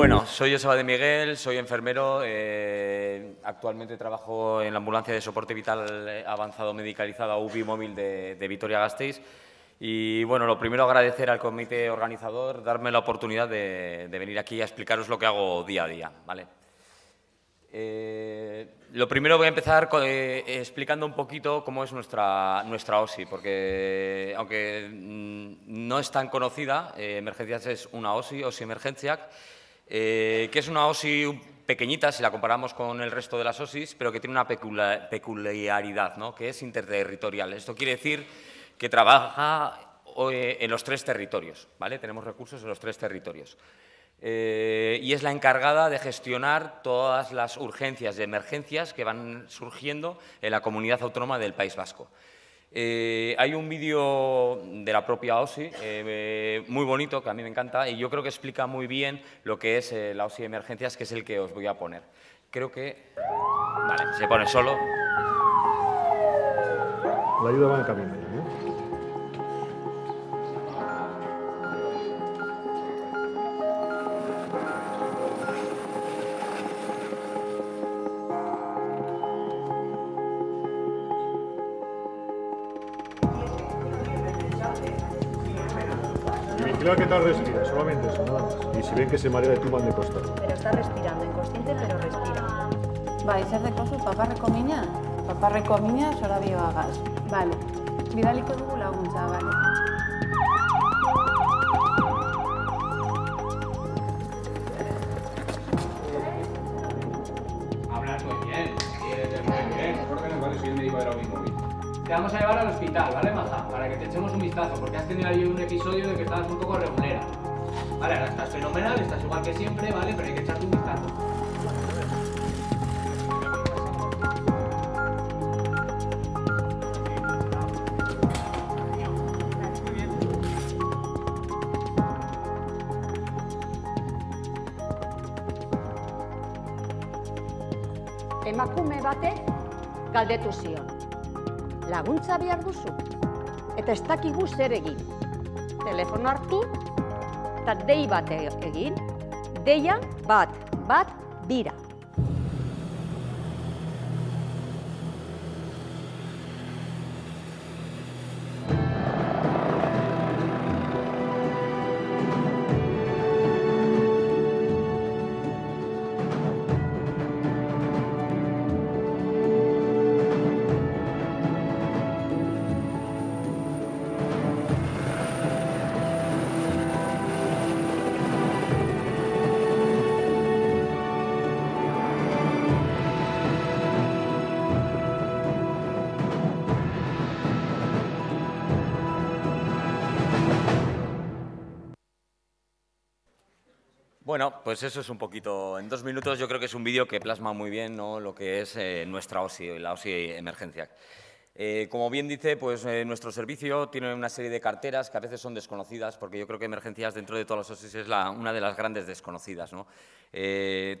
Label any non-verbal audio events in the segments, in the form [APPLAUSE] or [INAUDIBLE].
Bueno, soy Joseba de Miguel, soy enfermero. eh, actualmente trabajo en la ambulancia de soporte vital avanzado medicalizada UBI móvil de, de Vitoria-Gasteiz. Y bueno, lo primero agradecer al comité organizador darme la oportunidad de, de venir aquí a explicaros lo que hago día a día. ¿vale? Eh, lo primero voy a empezar co- eh, explicando un poquito cómo es nuestra, nuestra OSI, porque aunque mm, no es tan conocida, eh, Emergencias es una OSI, OSI Emergenciac, eh, que es una OSI pequeñita si la comparamos con el resto de las OSIs, pero que tiene una peculiaridad, ¿no? que es interterritorial. Esto quiere decir que trabaja eh, en los tres territorios, ¿vale? Tenemos recursos en los tres territorios. Eh, y es la encargada de gestionar todas las urgencias y emergencias que van surgiendo en la comunidad autónoma del País Vasco. Eh, hay un vídeo de la propia OSI muy bonito que a mí me encanta y yo creo que explica muy bien lo que es la OSI de emergencias, que es el que os voy a poner. Creo que. Vale, se pone solo. La ayuda va en camino. Vigila que tal respira, solamente eso, nada más. Y si ven que se marea de tuman de costado. Pero está respirando, inconsciente, pero respira. Bai, zer dekozu, paparreko mina? Paparreko mina, zorabioagaz. Bale. Bidaliko dugu laguntza, bale. Hablas muy bien. Muy bien. Órdenes, vale, soy el médico de móvil. Te vamos a llevar al hospital, ¿vale, Maja? Que te echemos un vistazo, porque has tenido ahí un episodio de que estabas un poco regulera. Vale, ahora estás fenomenal, estás igual que siempre, ¿vale? Pero hay que echarte un vistazo. Emakume batek galdetu zion. Laguntza behar duzu. Eta ez dakigu zer egin. Telefono hartu, eta dei bat egin. Deia bat, bat, bira. Pues eso es un poquito. En dos minutos yo creo que es un vídeo que plasma muy bien lo que es eh, nuestra OSI, la OSI Emergencia. Eh, como bien dice, pues eh, nuestro servicio tiene una serie de carteras que a veces son desconocidas, porque yo creo que emergencias dentro de todas las OSIs es una de las grandes desconocidas. ¿no?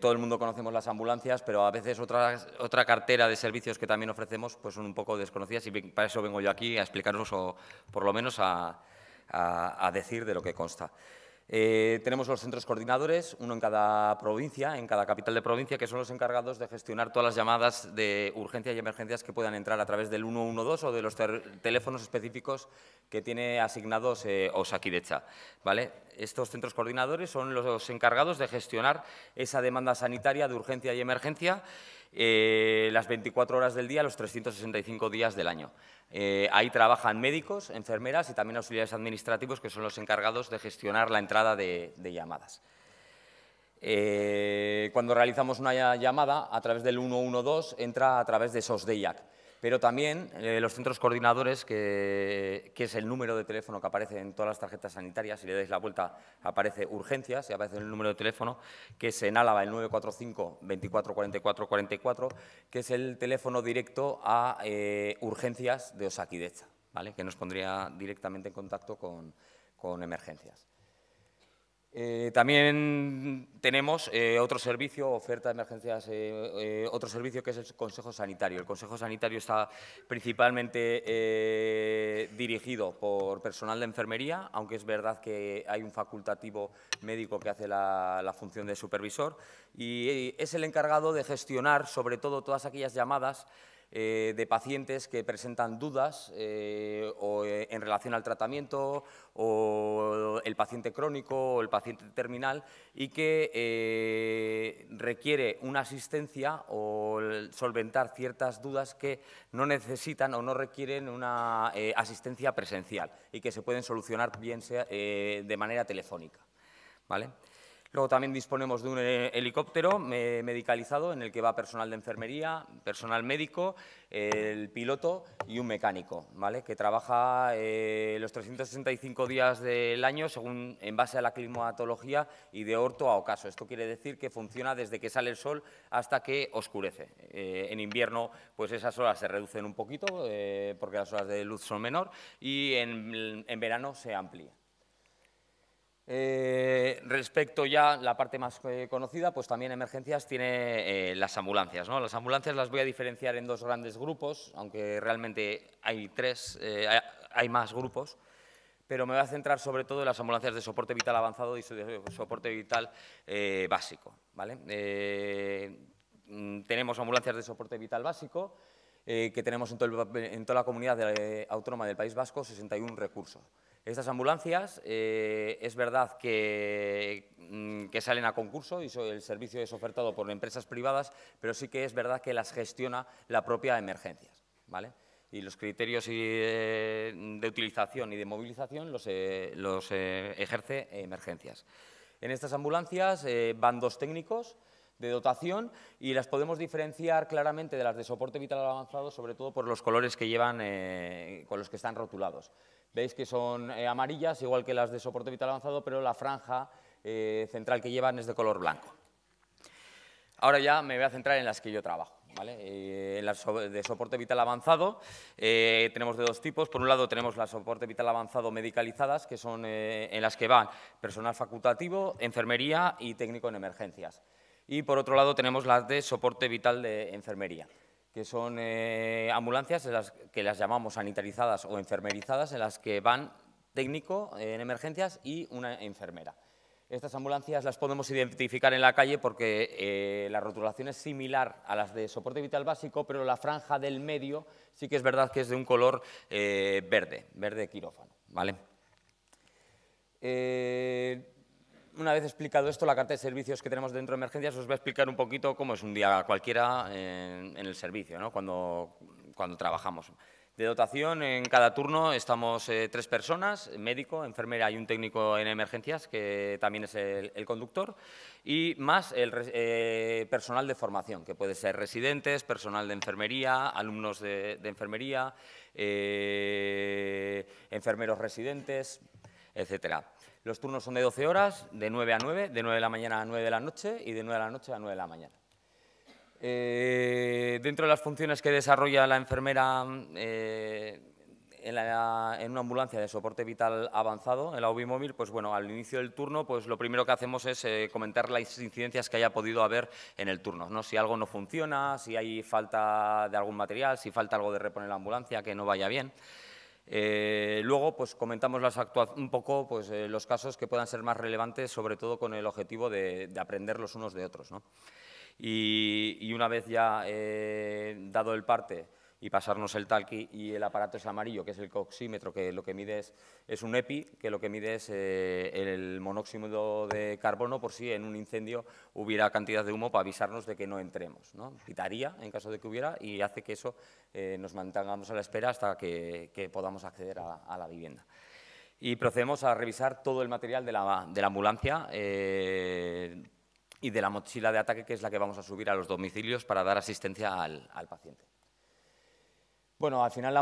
Todo el mundo conocemos las ambulancias, pero a veces otra, otra cartera de servicios que también ofrecemos pues son un poco desconocidas y para eso vengo yo aquí a explicaros o por lo menos a decir de lo que consta. Eh, tenemos los centros coordinadores, uno en cada provincia, en cada capital de provincia, que son los encargados de gestionar todas las llamadas de urgencia y emergencias que puedan entrar a través del 112 o de los teléfonos específicos que tiene asignados eh, Osakidecha. ¿vale? Estos centros coordinadores son los encargados de gestionar esa demanda sanitaria de urgencia y emergencia eh, las 24 horas del día, los 365 días del año. Eh, ahí trabajan médicos, enfermeras y también auxiliares administrativos, que son los encargados de gestionar la entrada de, llamadas. Eh, cuando realizamos una lla- llamada a través del 112, entra a través de SOSDEIAC. Pero también eh, los centros coordinadores, que, es el número de teléfono que aparece en todas las tarjetas sanitarias, si le dais la vuelta aparece urgencias y aparece el número de teléfono, que es en Álava el 945 24 44 44, que es el teléfono directo a eh, urgencias de Osakidecha, ¿vale? que nos pondría directamente en contacto con, con emergencias. Eh, también tenemos eh, otro servicio, oferta de emergencias, eh, otro servicio que es el Consejo Sanitario. El Consejo Sanitario está principalmente dirigido por personal de enfermería, aunque es verdad que hay un facultativo médico que hace la función de supervisor y es el encargado de gestionar sobre todo todas aquellas llamadas eh, de pacientes que presentan dudas eh, o, eh, en relación al tratamiento o el paciente crónico o el paciente terminal y que requiere una asistencia o solventar ciertas dudas que no necesitan o no requieren una asistencia presencial y que se pueden solucionar bien de manera telefónica. ¿vale? Luego también disponemos de un eh, helicóptero medicalizado en el que va personal de enfermería, personal médico, el piloto y un mecánico, ¿vale? que trabaja eh, los 365 días del año según, en base a la climatología y de orto a ocaso. Esto quiere decir que funciona desde que sale el sol hasta que oscurece. Eh, en invierno pues esas horas se reducen un poquito porque las horas de luz son menor y en, en verano se amplía. Eh, respecto ya la parte más eh, conocida, pues también emergencias tiene eh, las ambulancias. ¿no? Las ambulancias las voy a diferenciar en dos grandes grupos, aunque realmente hay tres, hay más grupos, pero me voy a centrar sobre todo en las ambulancias de soporte vital avanzado y de soporte vital básico. ¿vale? Mm, tenemos ambulancias de soporte vital básico, que tenemos en, toda la comunidad autónoma del País Vasco, 61 recursos. Estas ambulancias eh, es verdad mm, que, salen a concurso y el servicio es ofertado por empresas privadas, pero sí que es verdad que las gestiona la propia emergencias. ¿vale? Y los criterios eh, de utilización y de movilización los, eh, los ejerce emergencias. En estas ambulancias van dos técnicos de dotación y las podemos diferenciar claramente de las de soporte vital avanzado, sobre todo por los colores que llevan, con los que están rotulados. Veis que son eh, amarillas, igual que las de soporte vital avanzado, pero la franja eh, central que llevan es de color blanco. Ahora ya me voy a centrar en las que yo trabajo. Eh, en las de soporte vital avanzado tenemos de dos tipos. Por un lado tenemos las soporte vital avanzado medicalizadas, que son en las que van personal facultativo, enfermería y técnico en emergencias. Y por otro lado tenemos las de soporte vital de enfermería que son eh, ambulancias las que las llamamos sanitarizadas o enfermerizadas, en las que van técnico en emergencias y una enfermera. Estas ambulancias las podemos identificar en la calle porque eh, la rotulación es similar a las de soporte vital básico, pero la franja del medio sí que es verdad que es de un color eh, verde, verde quirófano. ¿vale? Una vez explicado esto, la carta de servicios que tenemos dentro de emergencias, os voy a explicar un poquito cómo es un día cualquiera en, el servicio, ¿no? cuando, cuando trabajamos. De dotación, en cada turno estamos eh, tres personas, médico, enfermera y un técnico en emergencias, que también es el, conductor, y más el eh, personal de formación, que puede ser residentes, personal de enfermería, alumnos de, enfermería, eh, enfermeros residentes, etcétera. Los turnos son de 12 horas, de 9 a 9, de 9 de la mañana a 9 de la noche y de 9 de la noche a 9 de la mañana. Eh, dentro de las funciones que desarrolla la enfermera eh, en, una ambulancia de soporte vital avanzado, en la móvil, pues bueno, al inicio del turno, pues lo primero que hacemos es eh, comentar las incidencias que haya podido haber en el turno, ¿no? Si algo no funciona, si hay falta de algún material, si falta algo de reponer la ambulancia, que no vaya bien. Eh, luego, pues comentamos un poco pues, eh, los casos que puedan ser más relevantes, sobre todo con el objetivo de, aprender los unos de otros. Y, una vez ya eh, dado el parte y pasarnos el talqui y el aparato es amarillo, que es el coxímetro, que lo que mide es, un EPI, que lo que mide es eh, el monóxido de carbono por si en un incendio hubiera cantidad de humo para avisarnos de que no entremos. ¿no? Pitaría en caso de que hubiera y hace que eso eh, nos mantengamos a la espera hasta que, podamos acceder a, la vivienda. Y procedemos a revisar todo el material de la, ambulancia eh, y de la mochila de ataque, que es la que vamos a subir a los domicilios para dar asistencia al paciente. Bueno, al final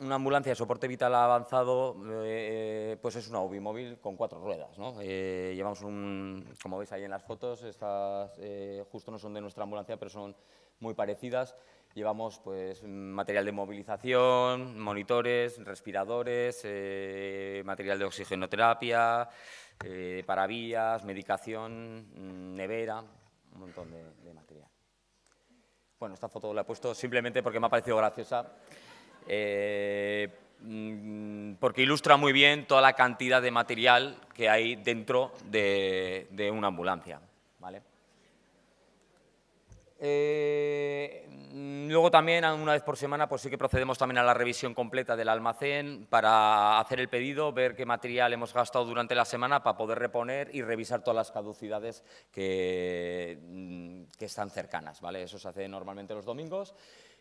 una ambulancia de soporte vital avanzado eh, pues es una UBI móvil con cuatro ruedas. ¿no? Eh, llevamos un, como veis ahí en las fotos, estas eh, justo no son de nuestra ambulancia, pero son muy parecidas llevamos pues, material de movilización, monitores, respiradores, eh, material de oxigenoterapia, eh, paravías, medicación, mm, nevera, un montón de, de material. Bueno, esta foto la he puesto simplemente porque me ha parecido graciosa. Eh, mm, porque ilustra muy bien toda la cantidad de material que hay dentro de, de una ambulancia. ¿vale? Eh, luego también, una vez por semana, pues sí que procedemos también a la revisión completa del almacén para hacer el pedido, ver qué material hemos gastado durante la semana para poder reponer y revisar todas las caducidades que, mm, están cercanas. ¿vale? Eso se hace normalmente los domingos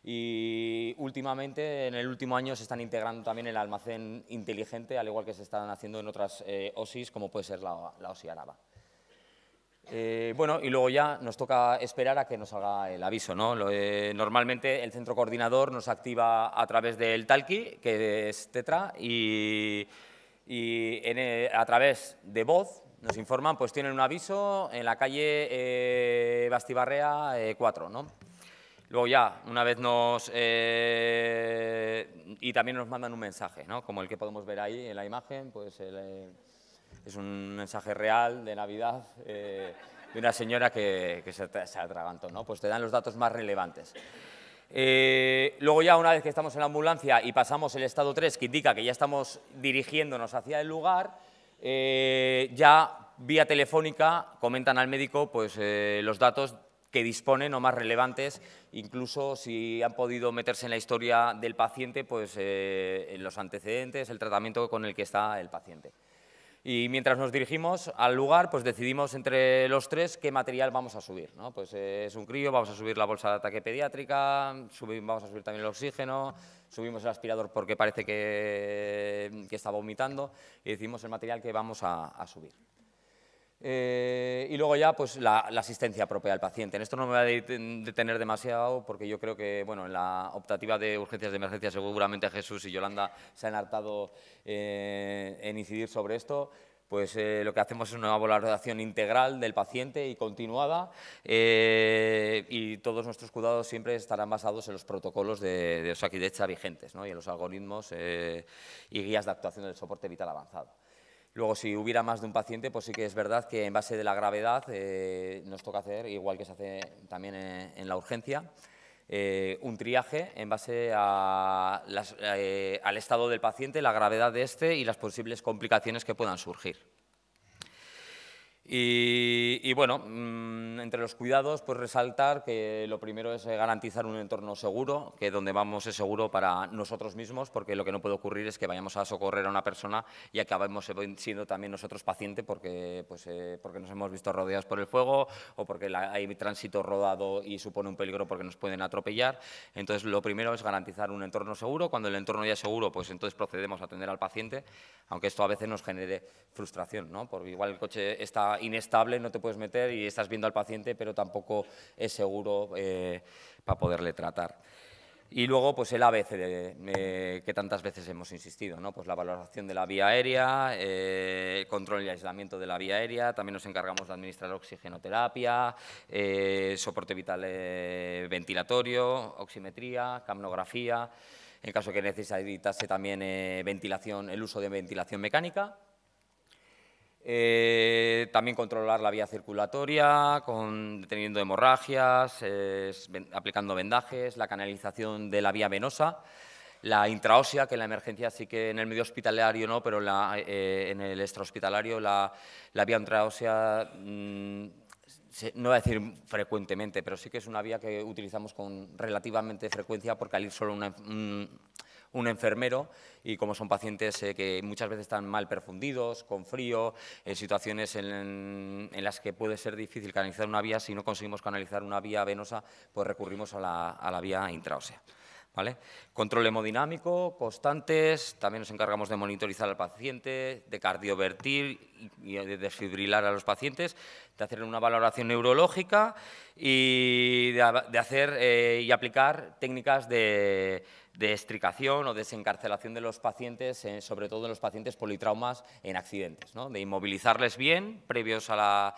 y últimamente, en el último año, se están integrando también el almacén inteligente, al igual que se están haciendo en otras eh, OSIs, como puede ser la, la OSI Araba. Eh, bueno, y luego ya nos toca esperar a que nos salga el aviso. ¿no? Eh, normalmente el centro coordinador nos activa a través del Talki, que es Tetra, y, eh, a través de voz nos informan, pues tienen un aviso en la calle eh, Bastibarrea 4. ¿no? Luego ya, una vez nos... y también nos mandan un mensaje, ¿no? como el que podemos ver ahí en la imagen, pues el, es un mensaje real de Navidad eh, de una señora que, se, se atragantó, ¿no? Pues te dan los datos más relevantes. Eh, luego ya una vez que estamos en la ambulancia y pasamos el estado 3, que indica que ya estamos dirigiéndonos hacia el lugar, eh, ya vía telefónica comentan al médico pues, los datos que disponen o más relevantes, incluso si han podido meterse en la historia del paciente, pues en los antecedentes, el tratamiento con el que está el paciente. Y mientras nos dirigimos al lugar, pues decidimos entre los tres qué material vamos a subir. ¿no? Pues eh, es un crío, vamos a subir la bolsa de ataque pediátrica, subi- vamos a subir también el oxígeno, subimos el aspirador porque parece que, que está vomitando y decidimos el material que vamos a subir. Eh, y luego ya pues la, asistencia propia al paciente. En esto no me voy a deten- detener demasiado porque yo creo que bueno, en la optativa de urgencias de emergencia seguramente Jesús y Yolanda se han hartado eh, en incidir sobre esto. Pues eh, lo que hacemos es una valoración integral del paciente y continuada y todos nuestros cuidados siempre estarán basados en los protocolos de, de Osakidecha vigentes ¿no? y en los algoritmos y guías de actuación del soporte vital avanzado. Luego, si hubiera más de un paciente, pues sí que es verdad que en base de la gravedad eh, nos toca hacer, igual que se hace también en, en la urgencia, eh, un triaje en base a las- eh, al estado del paciente, la gravedad de este y las posibles complicaciones que puedan surgir. Y, y bueno, mm, entre los cuidados, pues resaltar que lo primero es eh, garantizar un entorno seguro, que donde vamos es seguro para nosotros mismos, porque lo que no puede ocurrir es que vayamos a socorrer a una persona y acabemos siendo también nosotros paciente porque, pues, eh, porque nos hemos visto rodeados por el fuego o porque la- hay tránsito rodado y supone un peligro porque nos pueden atropellar. Entonces, lo primero es garantizar un entorno seguro. Cuando el entorno ya es seguro, pues entonces procedemos a atender al paciente, aunque esto a veces nos genere frustración, ¿no? Porque igual el coche está inestable, no te puedes meter y estás viendo al paciente, pero tampoco es seguro eh, para poderle tratar. Y luego, pues el ABC, eh, que tantas veces hemos insistido, ¿no? Pues la valoración de la vía aérea, eh, control y aislamiento de la vía aérea, también nos encargamos de administrar oxigenoterapia, soporte vital ventilatorio, oximetría, camnografía, en caso que necesitase también ventilación, el uso de ventilación mecánica. Eh, también controlar la vía circulatoria, con, deteniendo hemorragias, aplicando vendajes, la canalización de la vía venosa, la intraósea, que en la emergencia sí que en el medio hospitalario no, pero eh, en el extrahospitalario la, la vía intraósea, mm, no voy a decir frecuentemente, pero sí que es una vía que utilizamos con relativamente frecuencia porque al ir solo una, un, un enfermero y como son pacientes eh, que muchas veces están mal perfundidos, con frío, en situaciones en, las que puede ser difícil canalizar una vía, si no conseguimos canalizar una vía venosa, pues recurrimos a la, a la vía intraósea. ¿Vale? Control hemodinámico, constantes, también nos encargamos de monitorizar al paciente, de cardiovertir y de desfibrilar a los pacientes, de hacer una valoración neurológica y de hacer eh, y aplicar técnicas de, de extricación o desencarcelación de los pacientes, sobre todo en los pacientes politraumas en accidentes, de inmovilizarles bien previos a,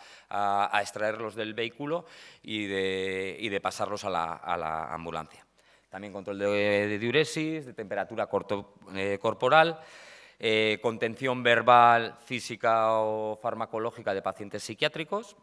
extraerlos del vehículo y de, pasarlos a la- a la ambulancia. también control de, diuresis, de temperatura eh, corporal, eh, contención verbal, física o farmacológica de pacientes psiquiátricos.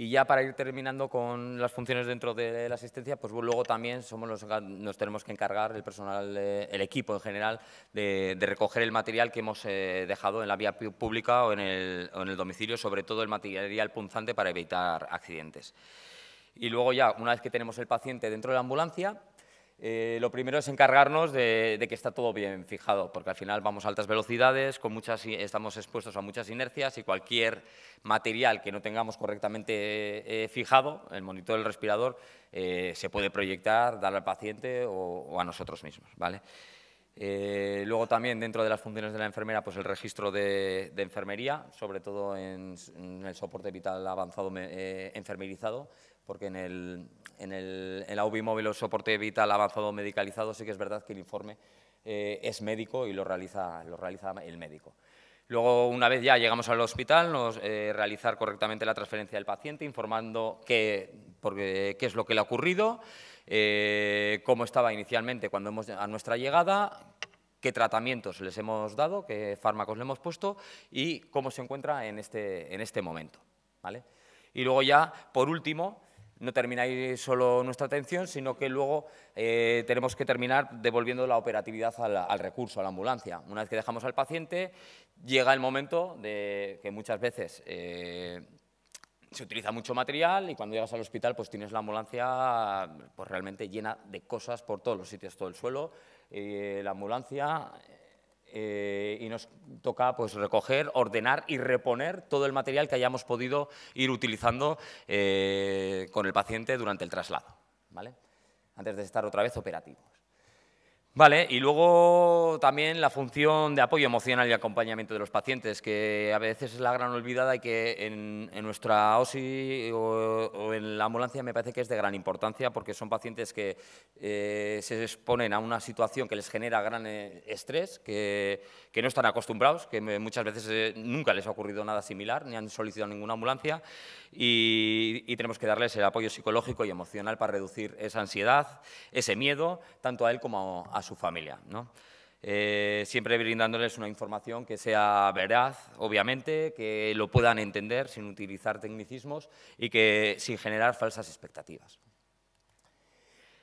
Y ya para ir terminando con las funciones dentro de la asistencia, pues luego también somos los, nos tenemos que encargar, el personal, el equipo en general, de, recoger el material que hemos eh, dejado en la vía pública o en, el, o en el domicilio, sobre todo el material punzante para evitar accidentes. Y luego ya, una vez que tenemos el paciente dentro de la ambulancia, eh, lo primero es encargarnos de, que está todo bien fijado, porque al final vamos a altas velocidades, con muchas, estamos expuestos a muchas inercias y cualquier material que no tengamos correctamente eh, fijado, el monitor del respirador, eh, se puede proyectar, dar al paciente o, a nosotros mismos. ¿vale? Luego también dentro de las funciones de la enfermera, pues el registro de, enfermería, sobre todo en, el soporte vital avanzado enfermerizado, porque en, el, en, el, en la UBI móvil o soporte vital avanzado medicalizado sí que es verdad que el informe eh, es médico y lo realiza, lo realiza el médico. Luego, una vez ya llegamos al hospital, nos, eh, realizar correctamente la transferencia del paciente, informando qué, qué es lo que le ha ocurrido, eh, cómo estaba inicialmente cuando hemos, a nuestra llegada, qué tratamientos les hemos dado, qué fármacos le hemos puesto y cómo se encuentra en este, en este momento. ¿vale? Y luego ya, por último, no termina ahí solo nuestra atención, sino que luego eh, tenemos que terminar devolviendo la operatividad al, recurso, a la ambulancia. Una vez que dejamos al paciente, llega el momento de que muchas veces eh, se utiliza mucho material y cuando llegas al hospital pues tienes la ambulancia pues, realmente llena de cosas por todos los sitios, todo el suelo. Eh, la ambulancia eh, y nos toca pues, recoger, ordenar y reponer todo el material que hayamos podido ir utilizando eh, con el paciente durante el traslado, ¿vale? antes de estar otra vez operativos. Vale, y luego también la función de apoyo emocional y acompañamiento de los pacientes, que a veces es la gran olvidada y que en, nuestra OSI o, en la ambulancia me parece que es de gran importancia porque son pacientes que eh, se exponen a una situación que les genera gran eh, estrés, que, no están acostumbrados, que muchas veces eh, nunca les ha ocurrido nada similar, ni han solicitado ninguna ambulancia, y, y tenemos que darles el apoyo psicológico y emocional para reducir esa ansiedad, ese miedo, tanto a él como a su familia. Eh, siempre brindándoles una información que sea veraz, obviamente, que lo puedan entender sin utilizar tecnicismos y que sin generar falsas expectativas.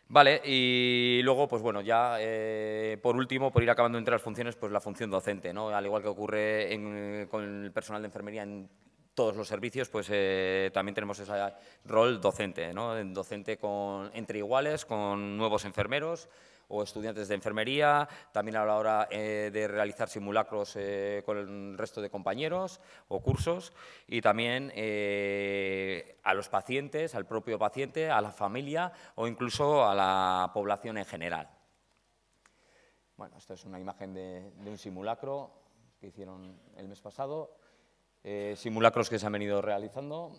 Vale, y luego, pues bueno, ya eh, por último, por ir acabando entre las funciones, pues la función docente, ¿no? Al igual que ocurre con el personal de enfermería en todos los servicios, pues eh, también tenemos ese rol docente, ¿no? Docente con, entre iguales, con nuevos enfermeros, o estudiantes de enfermería, también a la hora eh, de realizar simulacros eh, con el resto de compañeros o cursos y también eh, a los pacientes, al propio paciente, a la familia o incluso a la población en general. Bueno, esto es una imagen de, de un simulacro que hicieron el mes pasado, simulacros que se han venido realizando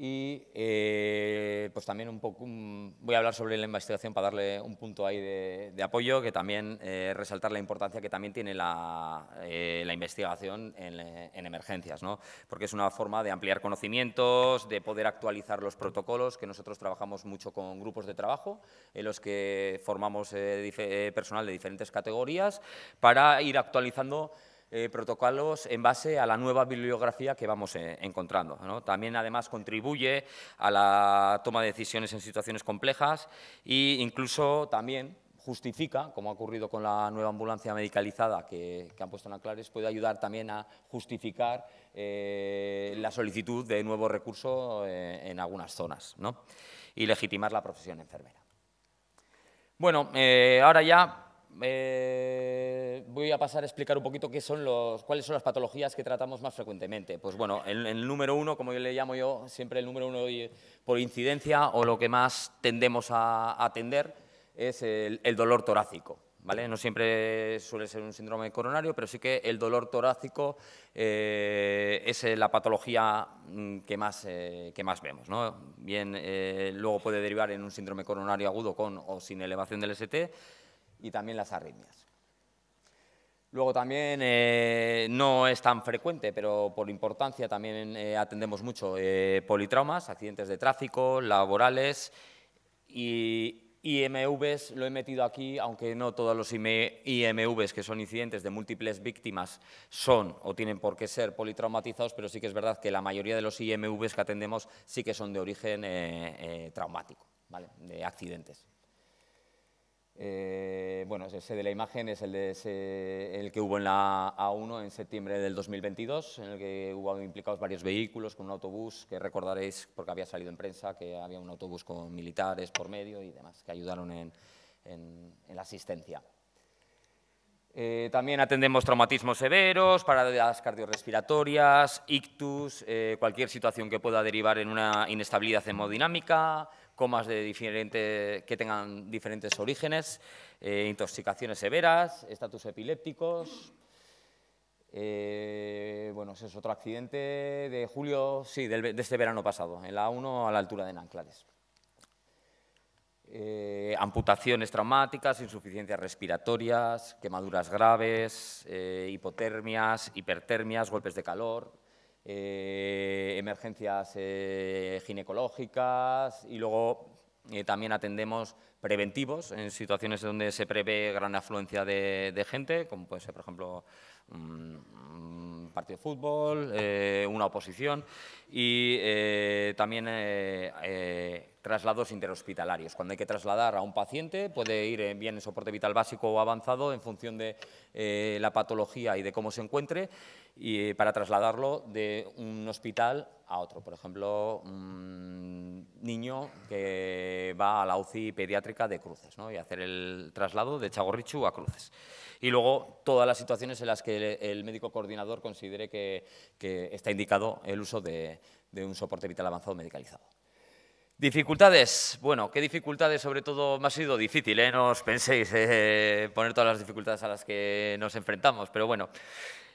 y eh, pues también un poco voy a hablar sobre la investigación para darle un punto ahí de, apoyo, que también eh, resaltar la importancia que también tiene la, eh, la investigación en, en, emergencias, ¿no? porque es una forma de ampliar conocimientos, de poder actualizar los protocolos, que nosotros trabajamos mucho con grupos de trabajo, en los que formamos personal de diferentes categorías, para ir actualizando eh, protocolos en base a la nueva bibliografía que vamos eh, encontrando. También, además, contribuye a la toma de decisiones en situaciones complejas e incluso también justifica, como ha ocurrido con la nueva ambulancia medicalizada que, han puesto en Aclares, puede ayudar también a justificar eh, la solicitud de nuevo recurso en algunas zonas y legitimar la profesión enfermera. Bueno, ahora ya eh, voy a pasar a explicar un poquito qué son los, cuáles son las patologías que tratamos más frecuentemente. Pues bueno, el, número uno, como yo le llamo yo, siempre el número uno por incidencia o lo que más tendemos a atender es el, dolor torácico. ¿Vale? No siempre suele ser un síndrome coronario, pero sí que el dolor torácico eh, es la patología mm, que más, eh, que más vemos. ¿no? Bien, luego puede derivar en un síndrome coronario agudo con o sin elevación del ST, y también las arritmias. Luego también eh, no es tan frecuente, pero por importancia también eh, atendemos mucho eh, politraumas, accidentes de tráfico, laborales y IMVs lo he metido aquí, aunque no todos los IMVs, que son incidentes de múltiples víctimas, son o tienen por qué ser politraumatizados, pero sí que es verdad que la mayoría de los IMVs que atendemos sí que son de origen traumático, ¿vale? de accidentes. Eh, bueno, ese de la imagen es el, de que hubo en la A1 en septiembre del 2022, en el que hubo implicados varios vehículos con un autobús, que recordaréis porque había salido en prensa que había un autobús con militares por medio y demás, que ayudaron en, la asistencia. Eh, también atendemos traumatismos severos, paradas cardiorrespiratorias, ictus, eh, cualquier situación que pueda derivar en una inestabilidad hemodinámica, comas de diferente, que tengan diferentes orígenes, eh, intoxicaciones severas, estatus epilépticos. Eh, bueno, ese es otro accidente de julio, sí, de este verano pasado, en la 1 a la altura de Nanclares. Eh, amputaciones traumáticas, insuficiencias respiratorias, quemaduras graves, hipotermias, hipertermias, golpes de calor, eh, emergencias eh, ginecológicas y luego eh, también atendemos preventivos en situaciones donde se prevé gran afluencia de, gente, como puede ser, por ejemplo, un, partido de fútbol, una oposición y también traslados interhospitalarios. Cuando hay que trasladar a un paciente, puede ir bien en soporte vital básico o avanzado en función de la patología y de cómo se encuentre y para trasladarlo de un hospital a otro. Por ejemplo, niño que va a la UCI pediátrica de Cruces y hacer el traslado de Chagorrichu a Cruces. Y luego todas las situaciones en las que el médico coordinador considere que, está indicado el uso de, un soporte vital avanzado medicalizado. Dificultades. Bueno, ¿qué dificultades? Sobre todo me ha sido difícil, ¿eh? no os penséis eh, poner todas las dificultades a las que nos enfrentamos, pero bueno,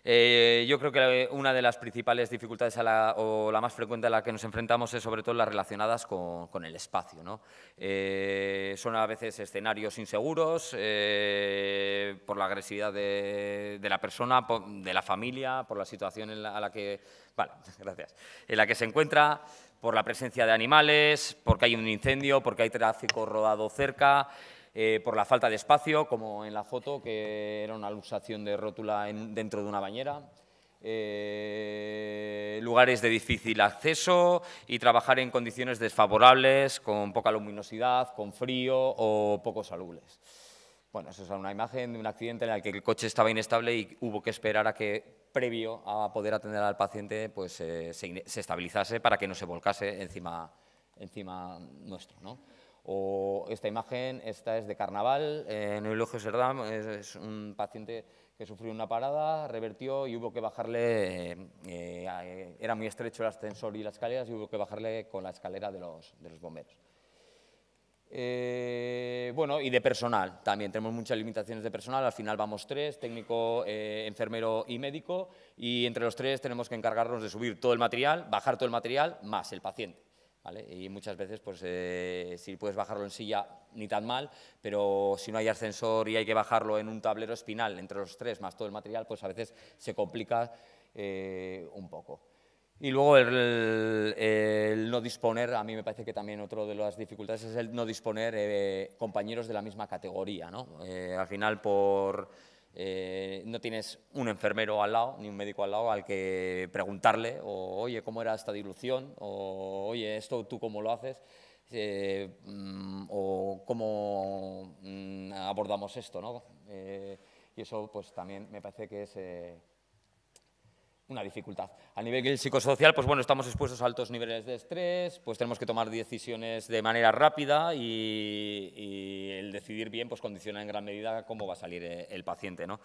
eh, yo creo que una de las principales dificultades o la más frecuente a la que nos enfrentamos es sobre todo las relacionadas con, el espacio. ¿no? Eh, son a veces escenarios inseguros eh, por la agresividad de, la persona, de la familia, por la situación en la, a la que, [LAUGHS] gracias, en la que se encuentra, por la presencia de animales, porque hay un incendio, porque hay tráfico rodado cerca. Eh, por la falta de espacio, como en la foto, que era una luxación de rótula dentro de una bañera. Eh, lugares de difícil acceso y trabajar en condiciones desfavorables, con poca luminosidad, con frío o poco salubles. Bueno, eso es una imagen de un accidente en el que el coche estaba inestable y hubo que esperar a que, previo a poder atender al paciente, pues, eh, se, se, estabilizase para que no se volcase encima, encima nuestro. ¿no? O esta imagen, esta es de carnaval, en el Eulogio Serdam, es, un paciente que sufrió una parada, revertió y hubo que bajarle, eh, eh, era muy estrecho el ascensor y las escaleras y hubo que bajarle con la escalera de los, de los bomberos. Eh, bueno, y de personal también, tenemos muchas limitaciones de personal, al final vamos tres, técnico, enfermero y médico, y entre los tres tenemos que encargarnos de subir todo el material, bajar todo el material, más el paciente. Y muchas veces, pues, eh, si puedes bajarlo en silla, ni tan mal, pero si no hay ascensor y hay que bajarlo en un tablero espinal entre los tres más todo el material, pues a veces se complica eh, un poco. Y luego el, no disponer, a mí me parece que también otra de las dificultades es el no disponer eh, compañeros de la misma categoría. ¿no? al final, por eh, no tienes un enfermero al lado, ni un médico al lado al que preguntarle, o oye, ¿cómo era esta dilución? O oye, ¿esto tú cómo lo haces? Eh, mm, o cómo mm, abordamos esto, ¿no? Eh, y eso pues también me parece que es una dificultad. A nivel psicosocial, pues bueno, estamos expuestos a altos niveles de estrés, pues tenemos que tomar decisiones de manera rápida y, el decidir bien pues condiciona en gran medida cómo va a salir eh, el paciente. ¿no?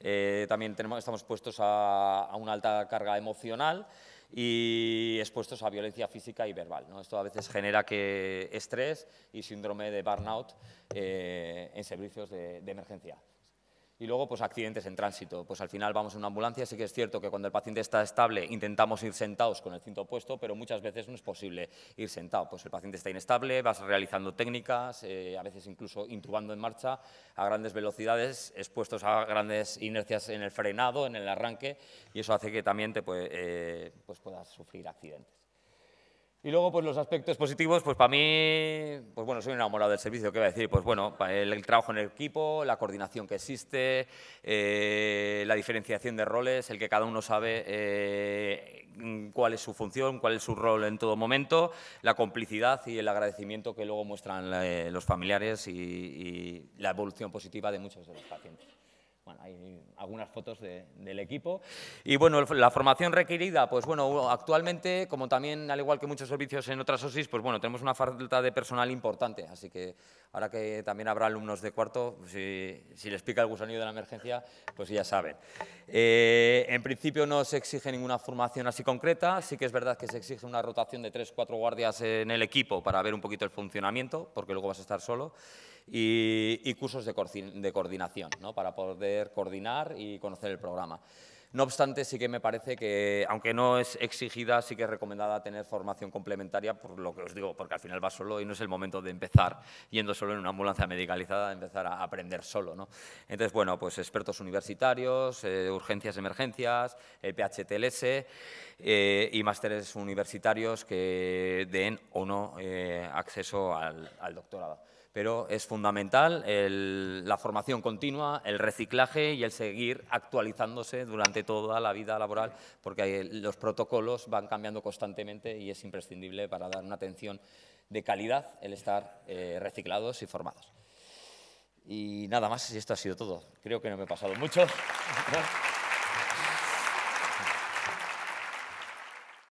Eh, también tenemos, estamos expuestos a, una alta carga emocional y expuestos a violencia física y verbal. Esto a veces genera que estrés y síndrome de burnout eh, en servicios de emergencia. Y luego, pues accidentes en tránsito. Pues al final vamos en una ambulancia, sí que es cierto que cuando el paciente está estable intentamos ir sentados con el cinto puesto, pero muchas veces no es posible ir sentado. Pues el paciente está inestable, vas realizando técnicas, eh, a veces incluso intubando en marcha a grandes velocidades, expuestos a grandes inercias en el frenado, en el arranque, y eso hace que también te, pues, pues puedas sufrir accidentes. Y luego, pues los aspectos positivos, pues para mí, pues bueno, soy enamorado del servicio, ¿qué voy a decir? Pues bueno, el, trabajo en el equipo, la coordinación que existe, eh, la diferenciación de roles, el que cada uno sabe eh, cuál es su función, cuál es su rol en todo momento, la complicidad y el agradecimiento que luego muestran eh, los familiares y la evolución positiva de muchos de los pacientes. Bueno, hay algunas fotos de- del equipo. Y bueno, la formación requerida, pues bueno, actualmente, como también, al igual que muchos servicios en otras OSIS, pues bueno, tenemos una falta de personal importante. Así que ahora que también habrá alumnos de cuarto, pues, si, si les pica el gusanillo de la emergencia, pues ya saben. Eh, en principio no se exige ninguna formación así concreta, sí que es verdad que se exige una rotación de tres, cuatro guardias en el equipo para ver un poquito el funcionamiento, porque luego vas a estar solo y, cursos de, de coordinación, ¿no? para poder coordinar y conocer el programa. No obstante, sí que me parece que, aunque no es exigida, sí que es recomendada tener formación complementaria, por lo que os digo, porque al final vas solo y no es el momento de empezar, yendo solo en una ambulancia medicalizada, de empezar a aprender solo. ¿no? Entonces, bueno, pues expertos universitarios, eh, urgencias, emergencias, el PHTLS eh, y másteres universitarios que den o no eh, acceso al doctorado pero es fundamental la formación continua, el reciclaje y el seguir actualizándose durante toda la vida laboral, porque los protocolos van cambiando constantemente y es imprescindible para dar una atención de calidad el estar eh, reciclados y formados. Y nada más, esto ha sido todo. Creo que no me he pasado mucho.